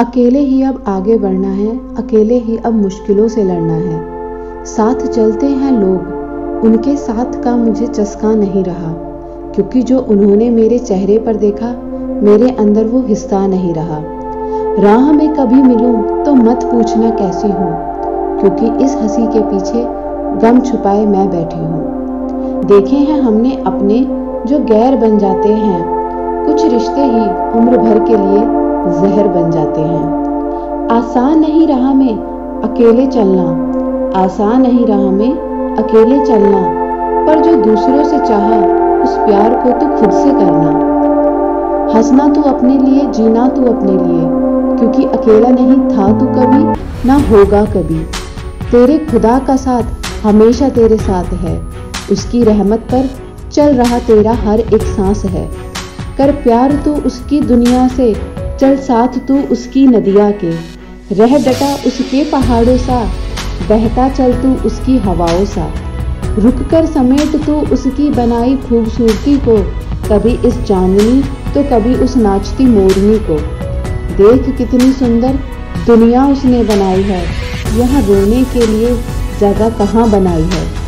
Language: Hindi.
अकेले ही अब आगे बढ़ना है, अकेले ही अब मुश्किलों से लड़ना है। साथ चलते हैं लोग, उनके साथ का मुझे चस्का नहीं रहा, क्योंकि जो उन्होंने मेरे चेहरे पर देखा, मेरे अंदर वो हिस्सा नहीं रहा। राह में कभी मिलूं तो मत पूछना कैसी हूँ, क्योंकि इस हँसी के पीछे गम छुपाए मैं बैठी हूँ। देखे हैं हमने अपने जो गैर बन जाते हैं, कुछ रिश्ते ही उम्र भर के लिए जहर बन जाते हैं। आसान नहीं रहा में अकेले चलना। आसान नहीं रहा में अकेले चलना। पर जो दूसरों से चाहा, उस प्यार को तो खुद से करना। हंसना तू अपने लिए, जीना तू अपने लिए। क्योंकि अकेला नहीं था तू कभी, ना होगा कभी। तेरे खुदा का साथ हमेशा तेरे साथ है। उसकी रहमत पर चल रहा तेरा हर एक सांस है। कर प्यार तू उसकी दुनिया से चल साथ तू उसकी नदिया के। रह डटा उसके पहाड़ों सा, बहता चल तू उसकी हवाओं सा। रुक कर समेट तू उसकी बनाई खूबसूरती को, कभी इस चांदनी तो कभी उस नाचती मोरनी को। देख कितनी सुंदर दुनिया उसने बनाई है, यहाँ रोने के लिए जगह कहाँ बनाई है?